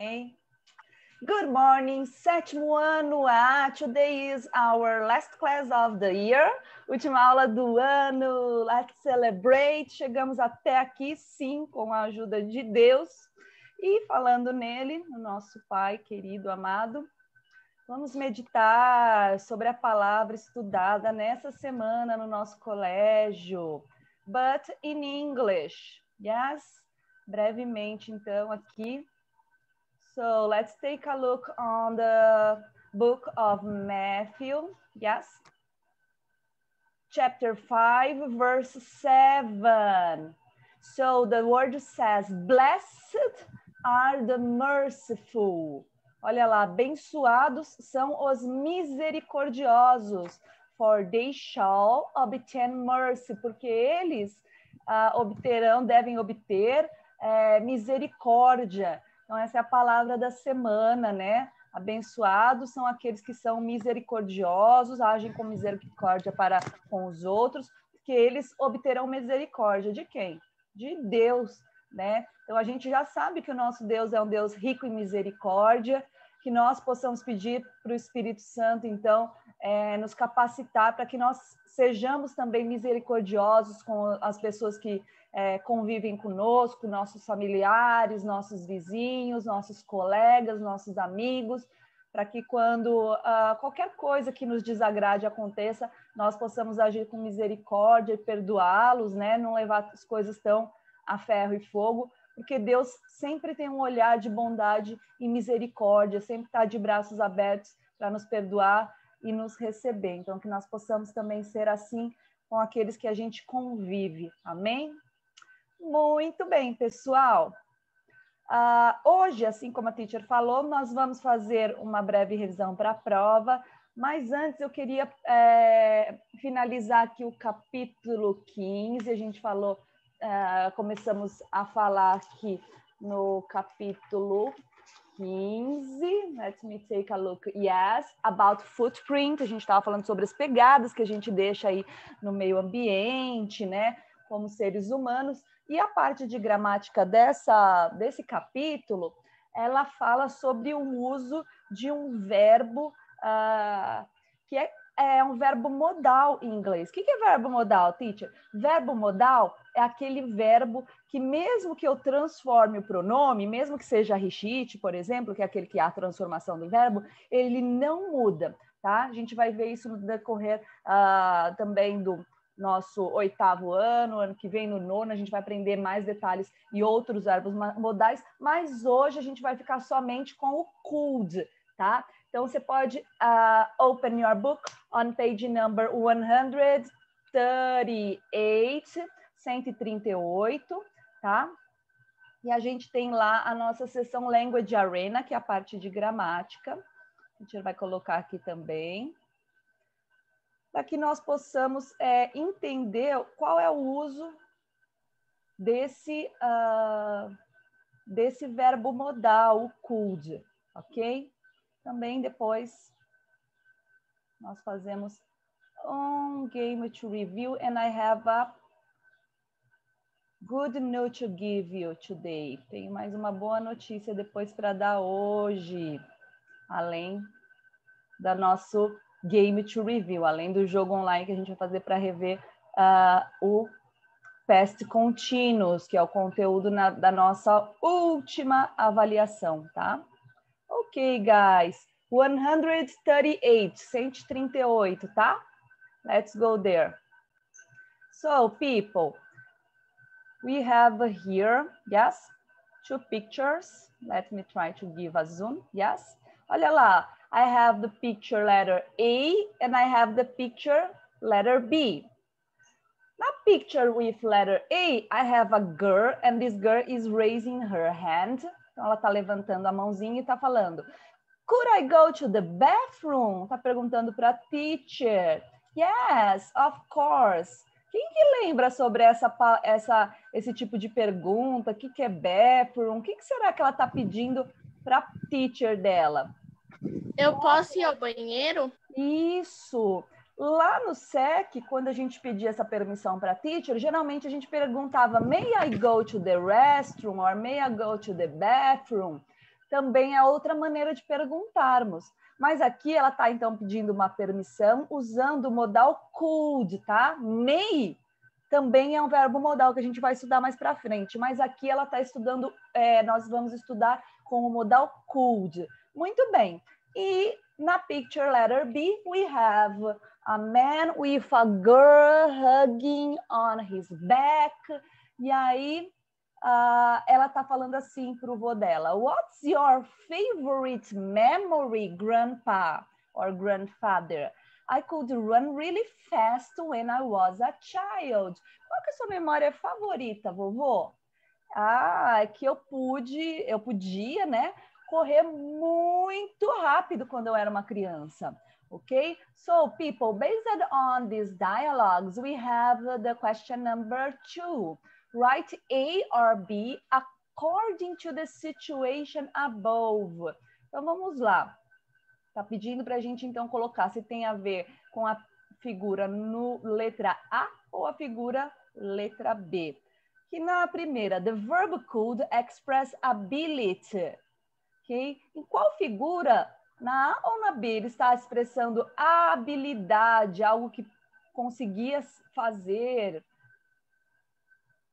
Good morning, sétimo ano A. Today is our last class of the year. Última aula do ano. Let's celebrate. Chegamos até aqui, sim, com a ajuda de Deus. E falando nele, o nosso Pai querido, amado, vamos meditar sobre a palavra estudada nessa semana no nosso colégio. But in English. Yes? Brevemente, então, aqui So let's take a look on the book of Matthew. Yes. Chapter 5, verse 7. So the word says, Blessed are the merciful. Olha lá, abençoados são os misericordiosos, for they shall obtain mercy, porque eles uh, obterão, devem obter uh, misericórdia. Então, essa é a palavra da semana, né? Abençoados são aqueles que são misericordiosos, agem com misericórdia para com os outros, porque eles obterão misericórdia de quem? De Deus, né? Então a gente já sabe que o nosso Deus é um Deus rico em misericórdia, que nós possamos pedir para o Espírito Santo, então, é, nos capacitar para que nós sejamos também misericordiosos com as pessoas que é, convivem conosco, nossos familiares, nossos vizinhos, nossos colegas, nossos amigos, para que quando uh, qualquer coisa que nos desagrade aconteça, nós possamos agir com misericórdia e perdoá-los, né? Não levar as coisas tão a ferro e fogo, porque Deus sempre tem um olhar de bondade e misericórdia, sempre está de braços abertos para nos perdoar e nos receber. Então, que nós possamos também ser assim com aqueles que a gente convive. Amém? Muito bem, pessoal. Uh, hoje, assim como a teacher falou, nós vamos fazer uma breve revisão para a prova, mas antes eu queria é, finalizar aqui o capítulo 15. A gente falou, uh, começamos a falar aqui no capítulo 15. Let me take a look. Yes, about footprint. A gente estava falando sobre as pegadas que a gente deixa aí no meio ambiente, né? Como seres humanos. E a parte de gramática dessa, desse capítulo, ela fala sobre o uso de um verbo uh, que é, é, um verbo modal em inglês. O que, que é verbo modal, teacher? Verbo modal é aquele verbo que, mesmo que eu transforme o pronome, mesmo que seja richite, por exemplo, que é aquele que há a transformação do verbo, ele não muda. Tá? A gente vai ver isso no decorrer uh, também do, nosso oitavo ano, ano que vem no nono, a gente vai aprender mais detalhes e outros verbos modais, mas hoje a gente vai ficar somente com o could, tá? Então você pode uh, open your book on page number 138, 138, tá? E a gente tem lá a nossa seção Language Arena, que é a parte de gramática. A gente vai colocar aqui também para que nós possamos é, entender qual é o uso desse, uh, desse verbo modal, o could, ok? Também depois nós fazemos um game to review and I have a good news to give you today. Tenho mais uma boa notícia depois para dar hoje, além da nosso Game to Review, além do jogo online que a gente vai fazer para rever uh, o Past Continuous, que é o conteúdo na, da nossa última avaliação, tá? Ok, guys. 138, 138, tá? Let's go there. So, people, we have here, yes, two pictures. Let me try to give a zoom, yes. Olha lá, I have the picture letter A and I have the picture letter B. Now picture with letter A, I have a girl and this girl is raising her hand. Então ela está levantando a mãozinha e está falando. Could I go to the bathroom? Está perguntando para a teacher. Yes, of course. Quem que lembra sobre essa, essa, esse tipo de pergunta? O que, que é bathroom? O que, que será que ela está pedindo para a teacher dela? Eu posso ir ao banheiro? Isso. Lá no SEC, quando a gente pedia essa permissão para teacher, geralmente a gente perguntava: May I go to the restroom? or May I go to the bathroom? também é outra maneira de perguntarmos. Mas aqui ela está, então, pedindo uma permissão usando o modal could, tá? May também é um verbo modal que a gente vai estudar mais para frente, mas aqui ela está estudando, é, nós vamos estudar com o modal could. Muito bem. E na picture letter B, we have a man with a girl hugging on his back. E aí uh, ela está falando assim para o vô dela: What's your favorite memory, grandpa or grandfather? I could run really fast when I was a child. Qual que é a sua memória favorita, vovô? Ah, é que eu pude, eu podia, né, correr muito rápido quando eu era uma criança. Okay, so people, based on these dialogues, we have the question number two. Write A or B according to the situation above. Então vamos lá. Tá pedindo para a gente então colocar se tem a ver com a figura no letra A ou a figura letra B. Que na primeira, the verb could express ability. Ok? Em qual figura, na A ou na B, ele está expressando habilidade, algo que conseguia fazer?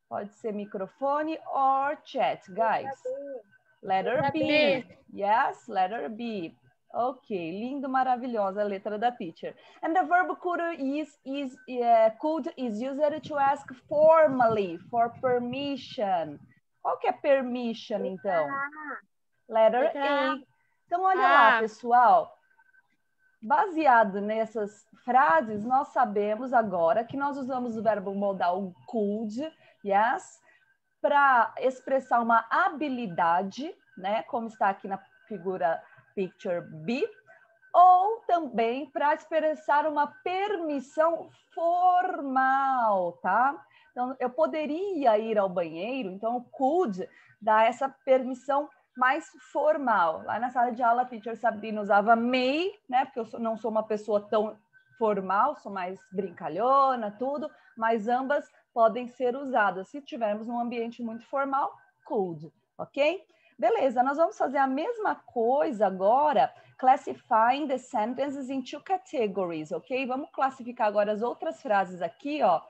Pode ser microfone or chat, guys. Letter B. Yes, letter B. Ok, lindo, maravilhosa a letra da teacher. And the verb could is, is uh, could is used to ask formally for permission. Qual que é permission, então? Letter A. Então, olha lá, pessoal. Baseado nessas frases, nós sabemos agora que nós usamos o verbo modal could, yes, para expressar uma habilidade, né? Como está aqui na figura picture B, ou também para expressar uma permissão formal, tá? Então, eu poderia ir ao banheiro, então could dá essa permissão mais formal. Lá na sala de aula, a teacher Sabrina usava may, né? Porque eu não sou uma pessoa tão formal, sou mais brincalhona, tudo, mas ambas podem ser usadas. Se tivermos um ambiente muito formal, could, ok? Beleza, nós vamos fazer a mesma coisa agora, classifying the sentences into categories, ok? Vamos classificar agora as outras frases aqui, ó.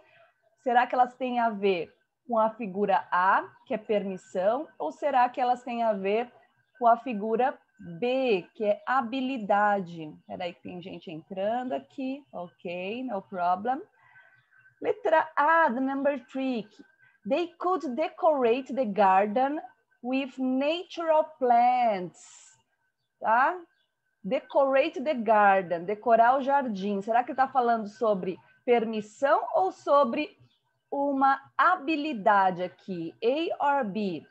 Será que elas têm a ver com a figura A, que é permissão, ou será que elas têm a ver com a figura B, que é habilidade? Peraí que tem gente entrando aqui, ok, no problem. Letra A, the number three. They could decorate the garden with natural plants, tá? Decorate the garden, decorar o jardim. Será que está falando sobre permissão ou sobre uma habilidade aqui? A or B?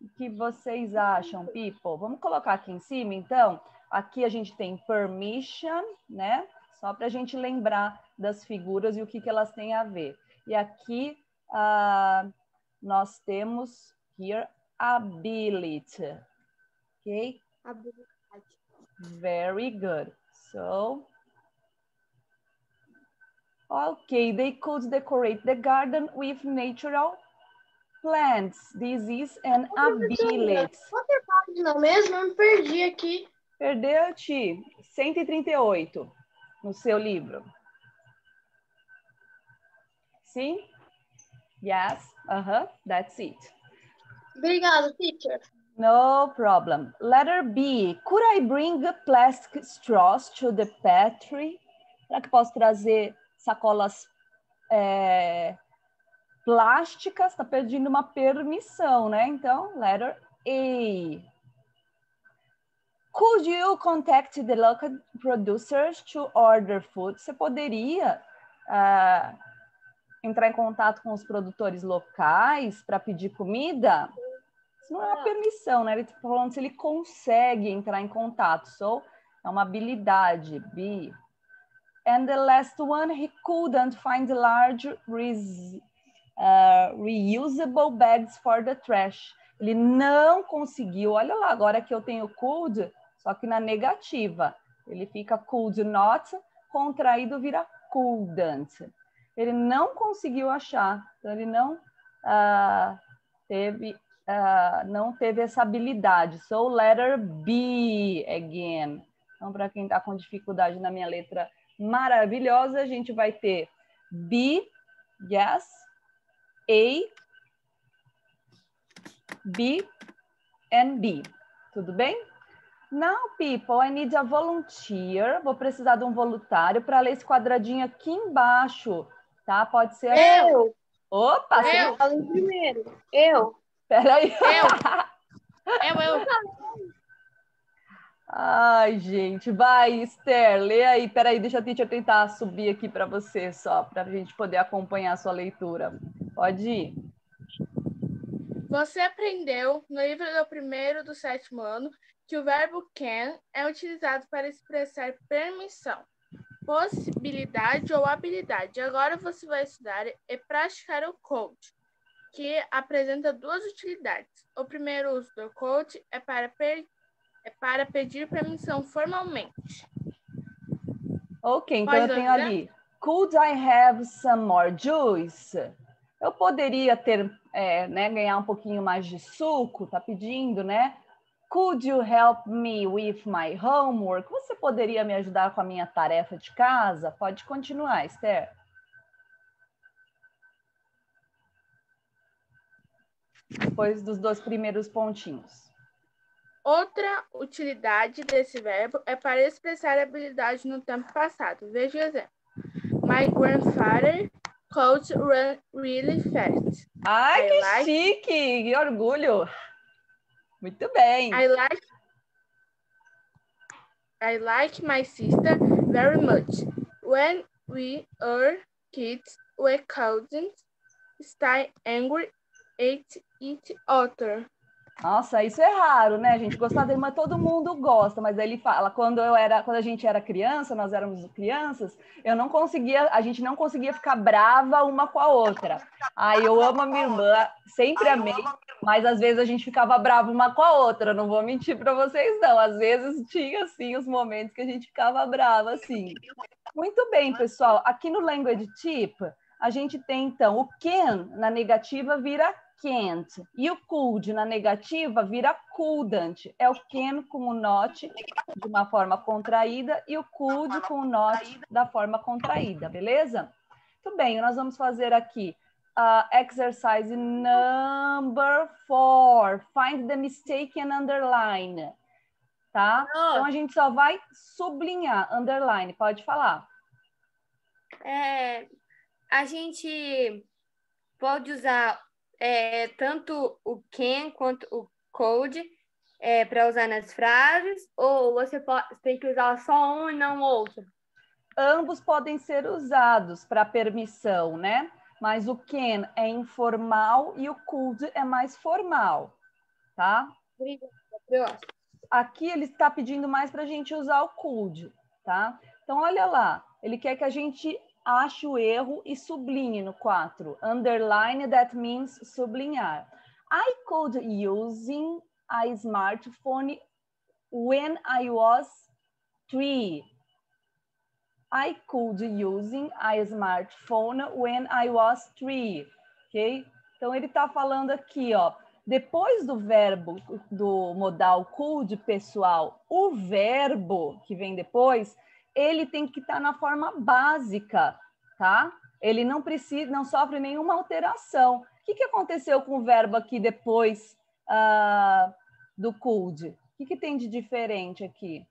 O que vocês acham, people? Vamos colocar aqui em cima, então. Aqui a gente tem permission, né? Só para a gente lembrar das figuras e o que, que elas têm a ver. E aqui uh, nós temos here ability. Okay? Abilidade. Very good. So, okay, they could decorate the garden with natural plants. This is an ability. Outra página mesmo, eu me perdi aqui. Perdeu-te 138 no seu livro. Sim? Yes, uh-huh, that's it. Obrigada, teacher. No problem. Letter B. Could I bring plastic straws to the pantry? Será que posso trazer sacolas é, plásticas? Está pedindo uma permissão, né? Então, letter A. Could you contact the local producers to order food? Você poderia uh, entrar em contato com os produtores locais para pedir comida? Isso não é uma permissão, né? Ele está falando se ele consegue entrar em contato. So, é uma habilidade. B. And the last one, he couldn't find large uh, reusable bags for the trash. Ele não conseguiu. Olha lá, agora que eu tenho could, só que na negativa. Ele fica could not, contraído vira couldn't. Ele não conseguiu achar. Então, ele não uh, teve uh, não teve essa habilidade. So, letter B again. Então, para quem está com dificuldade na minha letra maravilhosa, a gente vai ter B, yes, A, B and B. Tudo bem? Now, people, I need a volunteer. Vou precisar de um voluntário para ler esse quadradinho aqui embaixo, tá? Pode ser... Eu! Opa! Eu! Falei primeiro. Eu! Peraí. Eu! Eu, eu! Ai, gente, vai, Esther, lê aí. Peraí, deixa a teacher tentar subir aqui para você só, para a gente poder acompanhar a sua leitura. Pode ir. Você aprendeu no livro do primeiro do sétimo ano que o verbo can é utilizado para expressar permissão, possibilidade ou habilidade. Agora você vai estudar e praticar o code, que apresenta duas utilidades. O primeiro uso do code é para per é para pedir permissão formalmente. Ok, então Pode eu tenho ali. Could I have some more juice? Eu poderia ter, é, né, ganhar um pouquinho mais de suco, tá pedindo, né? Could you help me with my homework? Você poderia me ajudar com a minha tarefa de casa? Pode continuar, Esther. Depois dos dois primeiros pontinhos. Outra utilidade desse verbo é para expressar habilidade no tempo passado. Veja o exemplo. My grandfather could run really fast. Ai, I que like... chique! Que orgulho! Muito bem. I like I like my sister very much. When we were kids, we couldn't stay angry at each other. Nossa, isso é raro, né, gente? Gostar da irmã todo mundo gosta, mas ele fala, quando eu era, quando a gente era criança, nós éramos crianças, eu não conseguia, a gente não conseguia ficar brava uma com a outra. Aí eu amo a minha irmã, sempre amei, mas às vezes a gente ficava brava uma com a outra, não vou mentir para vocês não. Às vezes tinha assim os momentos que a gente ficava brava assim. Muito bem, pessoal. Aqui no language tip, a gente tem então o can na negativa vira can't. E o could na negativa vira couldn't. É o can com o not de uma forma contraída e o could com o not da forma contraída, beleza? Muito bem, nós vamos fazer aqui uh, exercise number four. Find the mistake and underline. Tá? Então a gente só vai sublinhar, underline. Pode falar. É, a gente pode usar é, tanto o can quanto o code é, para usar nas frases, ou você pode, tem que usar só um e não outro? Ambos podem ser usados para permissão, né? Mas o can é informal e o could é mais formal, tá? Aqui ele está pedindo mais para a gente usar o could, tá? Então, olha lá, ele quer que a gente ache o erro e sublinhe no 4. Underline, that means sublinhar. I could using a smartphone when I was three. I could using a smartphone when I was three. Ok? Então, ele está falando aqui, ó. Depois do verbo, do modal could, pessoal, o verbo que vem depois ele tem que estar tá na forma básica, tá? Ele não precisa, não sofre nenhuma alteração. O que, que aconteceu com o verbo aqui depois uh, do could? O que, que tem de diferente aqui?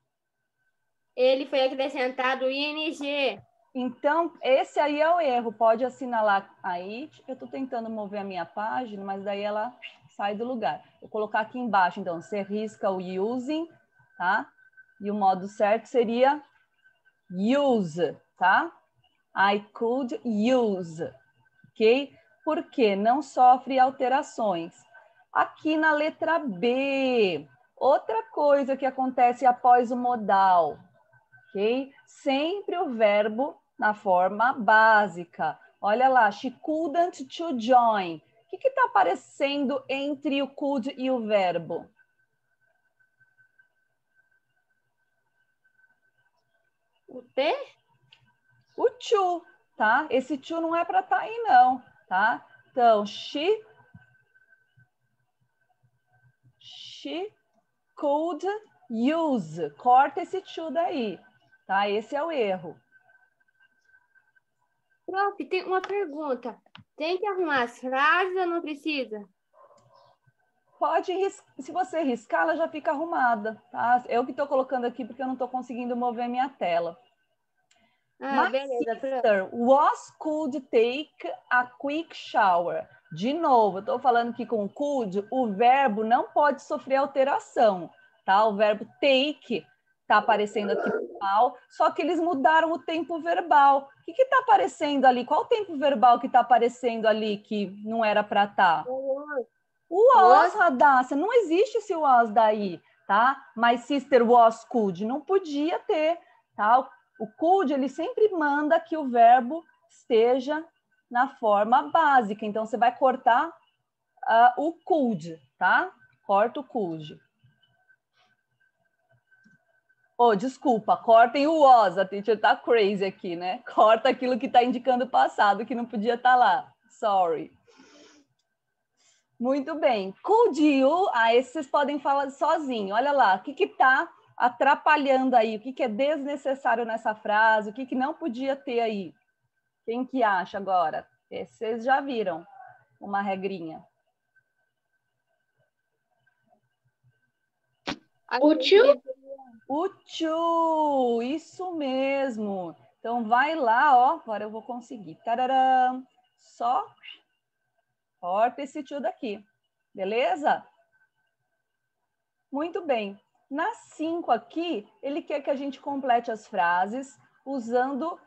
Ele foi acrescentado ing. Então, esse aí é o erro. Pode assinalar aí. Eu estou tentando mover a minha página, mas daí ela sai do lugar. Vou colocar aqui embaixo, então, você risca o using, tá? E o modo certo seria use, tá? I could use, ok? Porque não sofre alterações. Aqui na letra B, outra coisa que acontece após o modal, ok? Sempre o verbo na forma básica. Olha lá, she couldn't to join. O que está aparecendo entre o could e o verbo? O T? O to, tá? Esse to não é para estar tá aí, não, tá? Então, she she could use. Corta esse to daí, tá? Esse é o erro. Prof, tem uma pergunta. Tem que arrumar as frases ou não precisa? Pode, se você riscar, ela já fica arrumada, tá? Eu que estou colocando aqui porque eu não estou conseguindo mover minha tela. Ah, My beleza. sister was could take a quick shower. De novo, eu estou falando que com could, o verbo não pode sofrer alteração, tá? O verbo take está aparecendo aqui normal, só que eles mudaram o tempo verbal. O que está aparecendo ali? Qual o tempo verbal que está aparecendo ali que não era para estar? Tá? O was, Radassa, não existe esse was daí, tá? My sister was could, não podia ter, tá? O could, ele sempre manda que o verbo esteja na forma básica. Então, você vai cortar uh, o could, tá? Corta o could. Oh, desculpa, cortem o was. A teacher tá crazy aqui, né? Corta aquilo que está indicando o passado, que não podia estar tá lá. Sorry. Muito bem. Could you? Ah, esse vocês podem falar sozinho. Olha lá, o que está atrapalhando aí? O que, que é desnecessário nessa frase? O que, que não podia ter aí? Quem que acha agora? Vocês já viram uma regrinha. Útil? Útil, isso mesmo. Então vai lá, ó. Agora eu vou conseguir. Tararam. Só corta esse tio daqui. Beleza? Muito bem. Nas cinco aqui, ele quer que a gente complete as frases usando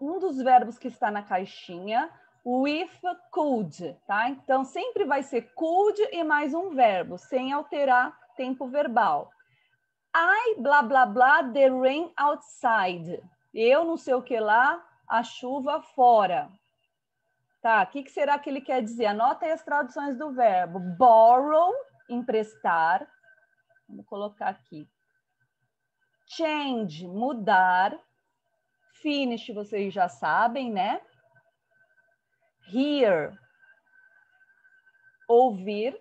um dos verbos que está na caixinha, with could, tá? Então, sempre vai ser could e mais um verbo, sem alterar tempo verbal. I, blá, blá, blá, the rain outside. Eu não sei o que lá, a chuva fora. Tá, o que, que será que ele quer dizer? Anota aí as traduções do verbo. Borrow, emprestar. Vamos colocar aqui. Change, mudar. Finish, vocês já sabem, né? Hear, ouvir.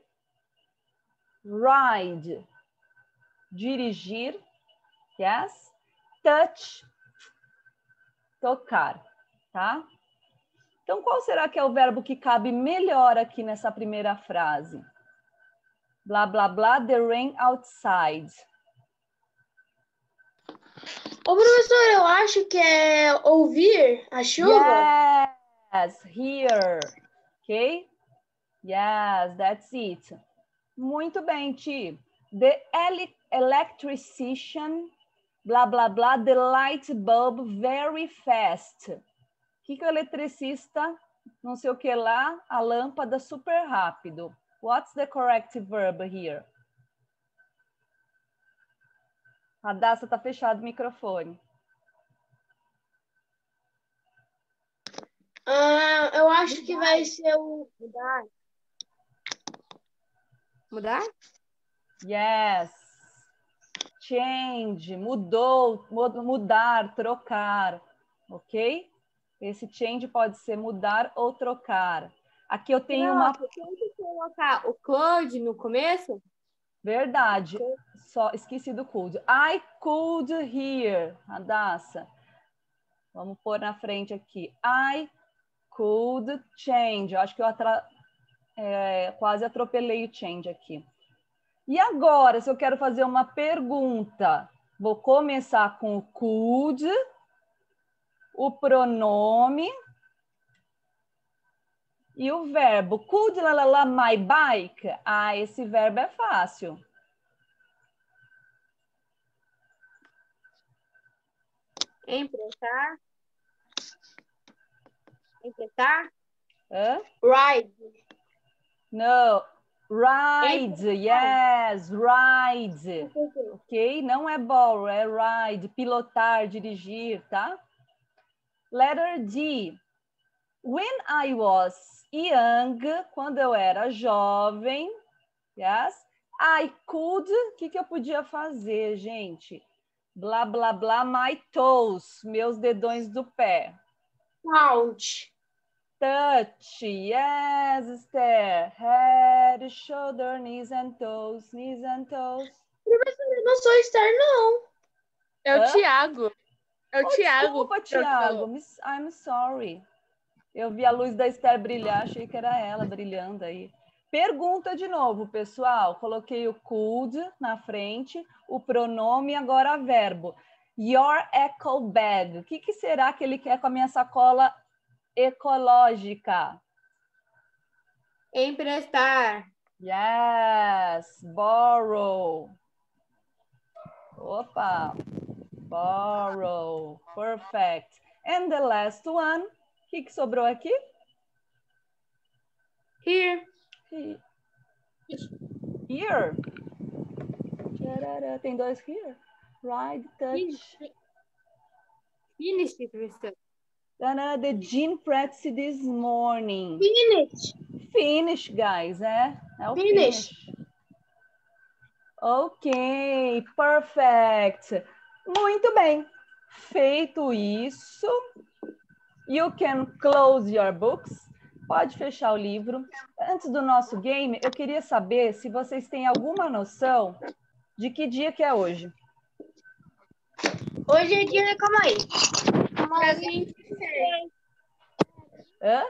Ride, dirigir. Yes. Touch, tocar, tá? Então, qual será que é o verbo que cabe melhor aqui nessa primeira frase? Blá, blá, blá, the rain outside. Ô, professor, eu acho que é ouvir a chuva. Yes, hear. Ok? Yes, that's it. Muito bem, Ti. The ele electrician, blá, blá, blá, the light bulb very fast. O que, que o eletricista, não sei o que lá, a lâmpada super rápido. What's the correct verb here? A Daça está fechado o microfone. Ah, eu acho que vai ser o mudar. Mudar? Yes. Change, mudou, mudar, trocar, ok? Esse change pode ser mudar ou trocar. Aqui eu tenho Não, uma. Tem que colocar o could no começo? Verdade. Só esqueci do could. I could hear, Adassa. Vamos pôr na frente aqui. I could change. Eu acho que eu atra... é, quase atropelei o change aqui. E agora, se eu quero fazer uma pergunta, vou começar com o could, o pronome e o verbo. Could la, la, la, my bike? Ah, esse verbo é fácil. Emprestar. Emprestar. Hã? Ride. No. Ride, yes, ride. Ok? Não é borrow, é ride. Pilotar, dirigir, tá? Letter D. When I was young, quando eu era jovem, yes, I could, o que, que eu podia fazer, gente? Blá, blá, blá, my toes, meus dedões do pé. Count. touch. Yes, Esther. Head, shoulder, knees and toes. Knees and toes. Professora, eu não sou Esther, não. É o Hã? Tiago. É o Oh, Tiago. Desculpa. Tiago. Miss- I'm sorry. Eu vi a luz da Esther brilhar, achei que era ela brilhando aí. Pergunta de novo, pessoal. Coloquei o could na frente, o pronome agora verbo. Your eco bag. O que, que será que ele quer com a minha sacola ecológica? Emprestar. Yes, borrow. Opa, borrow. Perfect. And the last one. O que, que sobrou aqui? Here. He- Here. Tcharará, Tem dois here. Right, touch. Finish. Tana, the gym practice this morning. Finish. Finish, guys, é? É Finish. finish. Ok, perfect. Muito bem. Feito isso, you can close your books. Pode fechar o livro. Antes do nosso game, eu queria saber se vocês têm alguma noção de que dia que é hoje. Hoje é dia. Calma aí. Dia 26. Hã?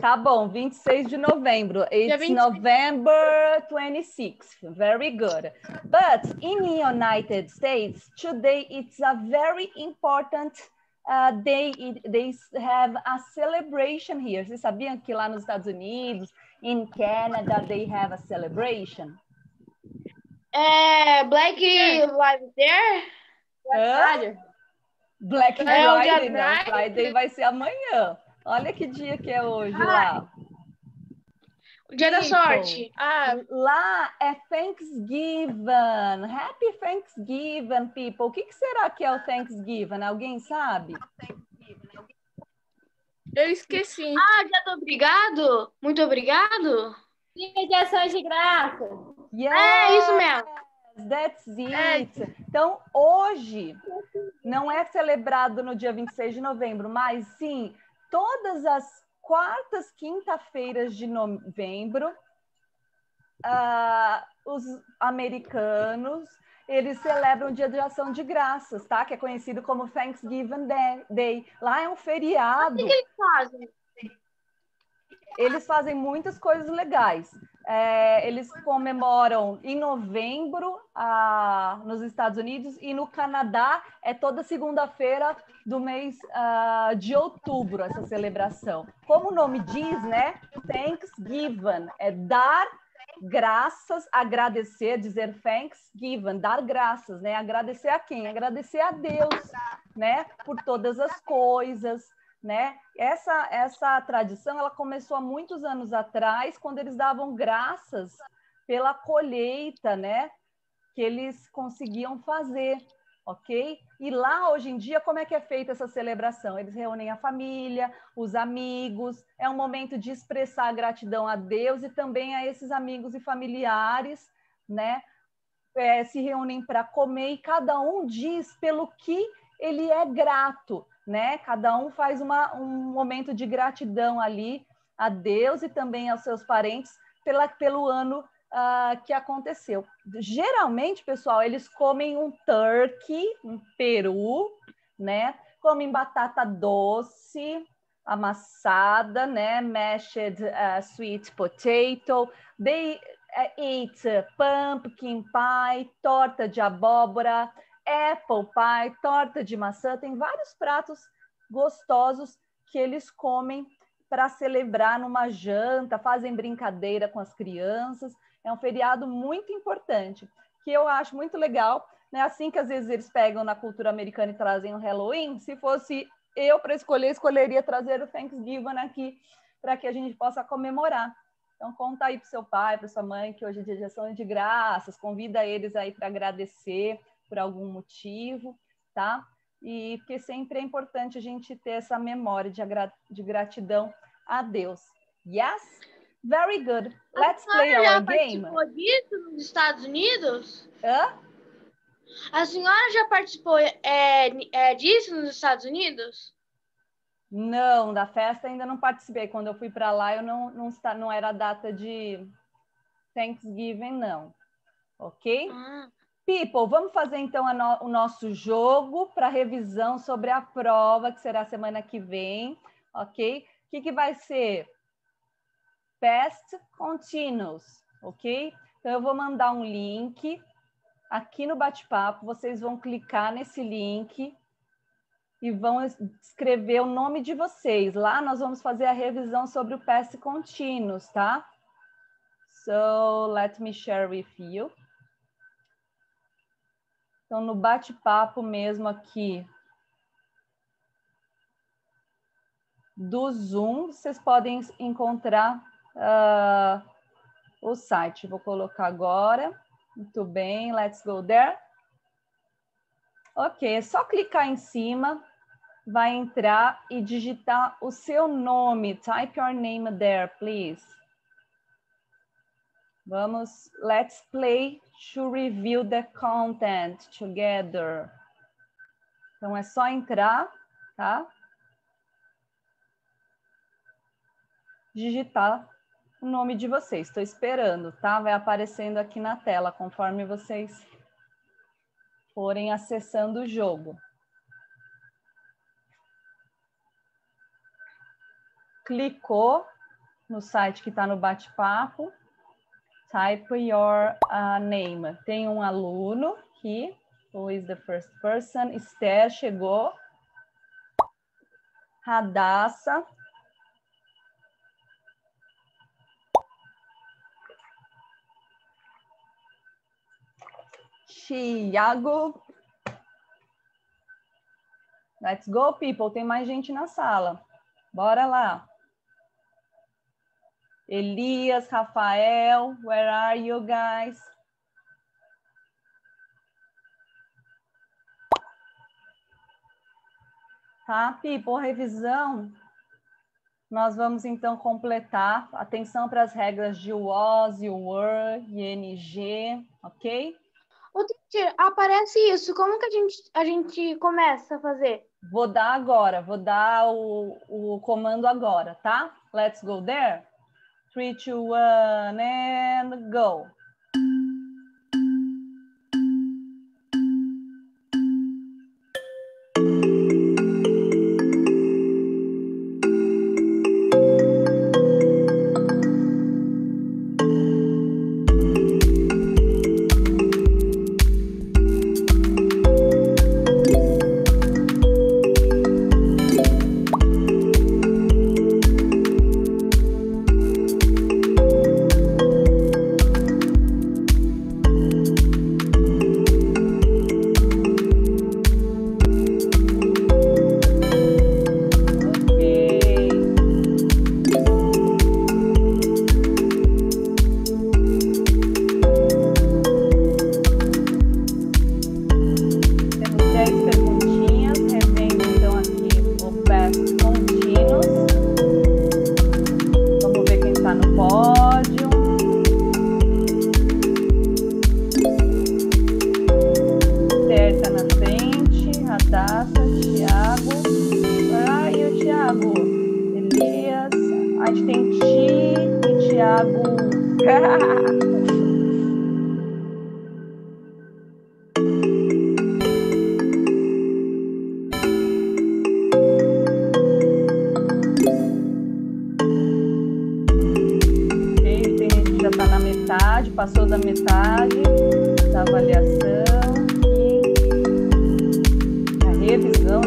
Tá bom, 26 de novembro. It's 26. November 26th. Very good. But in the United States, today it's a very important uh, day. It- They have a celebration here. Vocês sabiam que lá nos Estados Unidos, in Canada, they have a celebration? É Black Lives There? Hã? Black É Friday, não. Friday. Friday vai ser amanhã. Olha que dia que é hoje lá. Dia da People. sorte. Ah, Lá é Thanksgiving. Happy Thanksgiving, people. O que, que será que é o Thanksgiving? Alguém sabe? eu esqueci. Ah, dia do obrigado? Muito obrigado? Dia de ações de graça. É isso mesmo. That's it. Então, hoje não é celebrado no dia 26 de novembro, mas sim todas as quartas, quinta-feiras de novembro, ah, os americanos eles celebram o Dia de Ação de Graças, tá? Que é conhecido como Thanksgiving Day-. Lá é um feriado. Fazem. Eles fazem muitas coisas legais. É, eles comemoram em novembro nos Estados Unidos e no Canadá é toda segunda-feira do mês ah, de outubro essa celebração. Como o nome diz, né? Thanksgiving é dar graças, agradecer, dizer thanksgiving, dar graças, né? Agradecer a quem? Agradecer a Deus, né? Por todas as coisas, né? Essa essa tradição ela começou há muitos anos atrás, quando eles davam graças pela colheita, né? Que eles conseguiam fazer, ok? E lá hoje em dia como é que é feita essa celebração? Eles reúnem a família, os amigos, é um momento de expressar gratidão a Deus e também a esses amigos e familiares, né? É, se reúnem para comer e cada um diz pelo que ele é grato, né? Cada um faz uma, um momento de gratidão ali a Deus e também aos seus parentes pela, pelo ano ah, que aconteceu. Geralmente, pessoal, eles comem um turkey, um peru, né? Comem batata doce, amassada, né? Mashed ah, sweet potato. They ah, eat pumpkin pie, torta de abóbora, apple pie, torta de maçã, tem vários pratos gostosos que eles comem para celebrar numa janta, fazem brincadeira com as crianças. É um feriado muito importante, que eu acho muito legal, né? Assim que às vezes eles pegam na cultura americana e trazem o Halloween, se fosse eu para escolher, escolheria trazer o Thanksgiving aqui para que a gente possa comemorar. Então, conta aí para seu pai, para sua mãe, que hoje é dia de ação de graças, convida eles aí para agradecer por algum motivo, tá? E porque sempre é importante a gente ter essa memória de, de gratidão a Deus. Yes? Very good. Let's play A senhora já our game. participou disso nos Estados Unidos? Hã? A senhora já participou é, é, disso nos Estados Unidos? Não, da festa ainda não participei. Quando eu fui para lá, eu não, não, está, não era data de Thanksgiving, não. Ok? Ah. People, vamos fazer então no, o nosso jogo para revisão sobre a prova, que será semana que vem, ok? O que, que vai ser? Past Continuous, ok? Então, eu vou mandar um link aqui no bate-papo, vocês vão clicar nesse link e vão escrever o nome de vocês. Lá nós vamos fazer a revisão sobre o past continuous, tá? So, let me share with you. Então, no bate-papo mesmo aqui do Zoom, vocês podem encontrar uh, o site. Vou colocar agora. Muito bem, let's go there. Ok, é só clicar em cima vai entrar e digitar o seu nome. Type your name there, please. Vamos, let's play to review the content together. Então é só entrar, tá? Digitar o nome de vocês. Estou esperando, tá? Vai aparecendo aqui na tela conforme vocês forem acessando o jogo. clicou no site que está no bate-papo, type your uh, name. Tem um aluno aqui, who is the first person? Esther chegou. Radassa. Tiago. Let's go, people. Tem mais gente na sala. Bora lá. Elias, Rafael, where are you guys? Tá, people, revisão. Nós vamos então completar. Atenção para as regras de was, you were, ing, ok? Ô, teacher, aparece isso. Como que a gente, a gente começa a fazer? Vou dar agora, vou dar o, o comando agora, tá? Let's go there. Three, two, one, and go.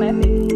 ethics.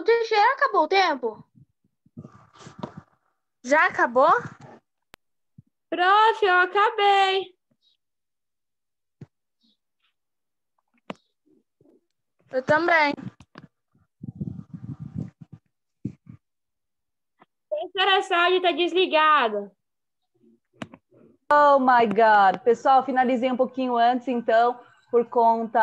Ô, Teixeira, acabou o tempo? Já acabou? Prof, eu acabei. Eu também. Terceira sala está desligada. Oh my God. Pessoal, finalizei um pouquinho antes, então, por conta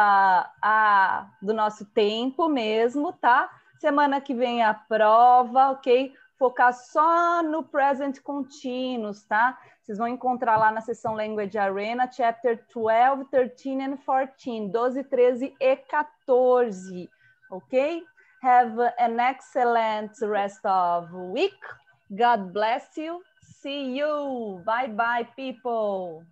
ah, do nosso tempo mesmo, tá? Semana que vem a prova, ok? Focar só no present continuous, tá? Vocês vão encontrar lá na seção Language Arena, chapter 12, 13 and 14, 12, 13 e 14, ok? Have an excellent rest of week. God bless you. See you. Bye bye, people.